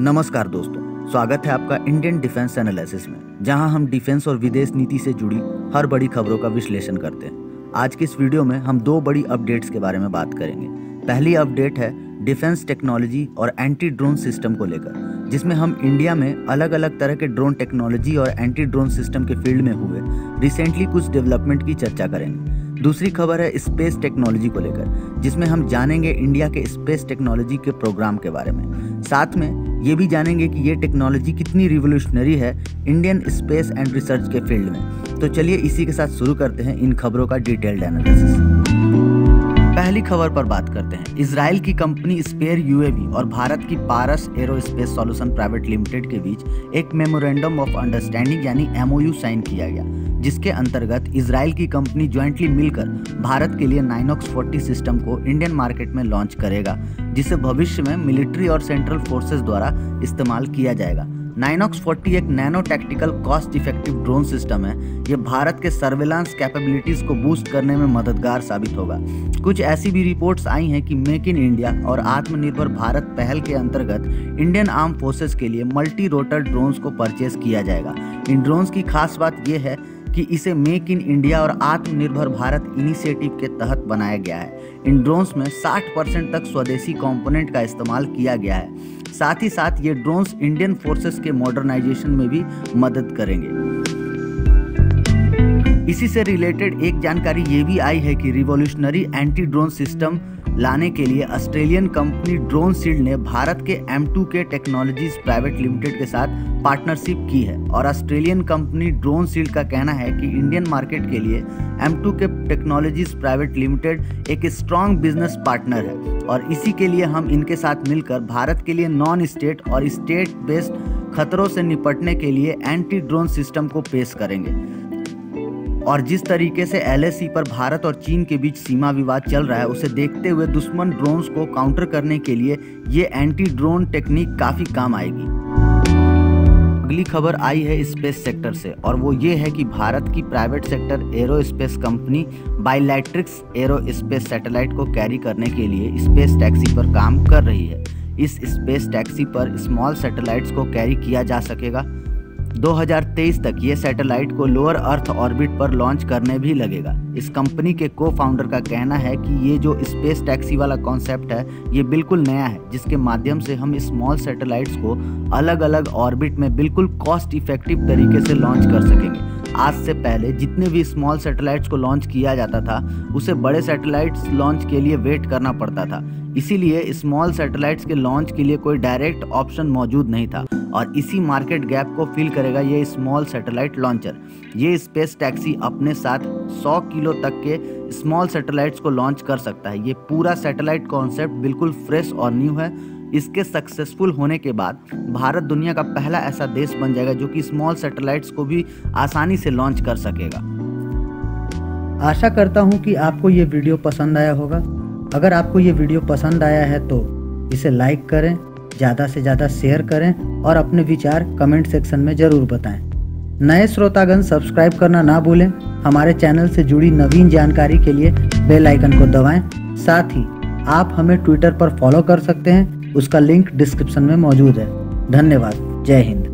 नमस्कार दोस्तों, स्वागत है आपका इंडियन डिफेंस एनालिसिस में, जहाँ हम डिफेंस और विदेश नीति से जुड़ी हर बड़ी खबरों का विश्लेषण करते हैं। आज की इस वीडियो में हम दो बड़ी अपडेट्स के बारे में बात करेंगे। पहली अपडेट है डिफेंस टेक्नोलॉजी और एंटी ड्रोन सिस्टम को लेकर, जिसमें हम इंडिया में अलग अलग तरह के ड्रोन टेक्नोलॉजी और एंटी ड्रोन सिस्टम के फ़ील्ड में हुए। रिसेंटली कुछ डेवलपमेंट की चर्चा करेंगे। दूसरी खबर है स्पेस टेक्नोलॉजी को लेकर, जिसमें हम जानेंगे इंडिया के स्पेस टेक्नोलॉजी के प्रोग्राम के बारे में। साथ में ये भी जानेंगे कि ये टेक्नोलॉजी कितनी रिवोल्यूशनरी है इंडियन स्पेस एंड रिसर्च के फ़ील्ड में। तो चलिए इसी के साथ शुरू करते हैं इन खबरों का डिटेल्ड एनालिसिस पहली खबर पर बात करते हैं। इसराइल की कंपनी स्पेयर यूएवी और भारत की Paras aerospace solution private limited के बीच एक मेमोरेंडम ऑफ़ अंडरस्टैंडिंग यानी एमओयू साइन किया गया, जिसके अंतर्गत इसराइल की कंपनी ज्वाइंटली मिलकर भारत के लिए नाइनॉक्स 40 सिस्टम को इंडियन मार्केट में लॉन्च करेगा, जिसे भविष्य में मिलिट्री और सेंट्रल फोर्सेज द्वारा इस्तेमाल किया जाएगा। नाइनॉक्स 40 एक nano tactical cost effective drone system है। ये भारत के सर्वेलांस कैपेबिलिटीज को बूस्ट करने में मददगार साबित होगा। कुछ ऐसी भी रिपोर्ट्स आई हैं कि मेक इन इंडिया और आत्मनिर्भर भारत पहल के अंतर्गत इंडियन आर्म फोर्सेस के लिए मल्टी रोटर ड्रोन्स को परचेज किया जाएगा। इन ड्रोन्स की खास बात यह है कि इसे मेक इन इंडिया और आत्मनिर्भर भारत इनिशिएटिव के तहत बनाया गया है। इन ड्रोन्स में 60 परसेंट तक स्वदेशी कंपोनेंट का इस्तेमाल किया गया है। साथ ही साथ ये ड्रोन्स इंडियन फोर्सेस के मॉडर्नाइजेशन में भी मदद करेंगे। इसी से रिलेटेड एक जानकारी ये भी आई है कि रिवोल्यूशनरी एंटी ड्रोन सिस्टम लाने के लिए ऑस्ट्रेलियन कंपनी ड्रोन सील्ड ने भारत के M two K technologies private limited के साथ पार्टनरशिप की है। और ऑस्ट्रेलियन कंपनी ड्रोन सील्ड का कहना है कि इंडियन मार्केट के लिए M two K technologies private limited एक स्ट्रॉन्ग बिज़नेस पार्टनर है। और इसी के लिए हम इनके साथ मिलकर भारत के लिए नॉन स्टेट और स्टेट बेस्ड खतरों से निपटने के लिए एंटी ड्रोन सिस्टम को पेश करेंगे। और जिस तरीके से एलएसी पर भारत और चीन के बीच सीमा विवाद चल रहा है, उसे देखते हुए दुश्मन ड्रोन्स को काउंटर करने के लिए ये एंटी ड्रोन टेक्निक काफ़ी काम आएगी। अगली खबर आई है स्पेस सेक्टर से, और वो ये है कि भारत की private sector aerospace company Bellatrix aerospace satellite को कैरी करने के लिए स्पेस टैक्सी पर काम कर रही है। इस स्पेस टैक्सी पर स्मॉल सैटेलाइट्स को कैरी किया जा सकेगा। 2023 तक ये सैटेलाइट को लोअर अर्थ ऑर्बिट पर लॉन्च करने भी लगेगा। इस कंपनी के को फाउंडर का कहना है कि ये जो स्पेस टैक्सी वाला कॉन्सेप्ट है, ये बिल्कुल नया है, जिसके माध्यम से हम स्मॉल सैटेलाइट्स को अलग अलग ऑर्बिट में बिल्कुल कॉस्ट इफ़ेक्टिव तरीके से लॉन्च कर सकेंगे। आज से पहले जितने भी स्मॉल सैटेलाइट्स को लॉन्च किया जाता था, उसे बड़े सैटेलाइट्स लॉन्च के लिए वेट करना पड़ता था। इसीलिए स्मॉल सैटेलाइट्स के लॉन्च के लिए कोई डायरेक्ट ऑप्शन मौजूद नहीं था। और इसी मार्केट गैप को फिल करेगा ये स्मॉल सैटेलाइट लॉन्चर ये स्पेस टैक्सी अपने साथ 100 किलो तक के स्मॉल सैटेलाइट्स को लॉन्च कर सकता है। ये पूरा सैटेलाइट कॉन्सेप्ट बिल्कुल फ्रेश और न्यू है। इसके सक्सेसफुल होने के बाद भारत दुनिया का पहला ऐसा देश बन जाएगा जो कि स्मॉल सैटेलाइट्स को भी आसानी से लॉन्च कर सकेगा। आशा करता हूँ कि आपको ये वीडियो पसंद आया होगा। अगर आपको ये वीडियो पसंद आया है तो इसे लाइक करें ज़्यादा से ज़्यादा शेयर करें और अपने विचार कमेंट सेक्शन में ज़रूर बताएँ। नए श्रोतागण सब्सक्राइब करना ना भूलें। हमारे चैनल से जुड़ी नवीन जानकारी के लिए बेल आइकन को दबाएँ। साथ ही, आप हमें ट्विटर पर फॉलो कर सकते हैं। उसका लिंक डिस्क्रिप्शन में मौजूद है। धन्यवाद। जय हिंद।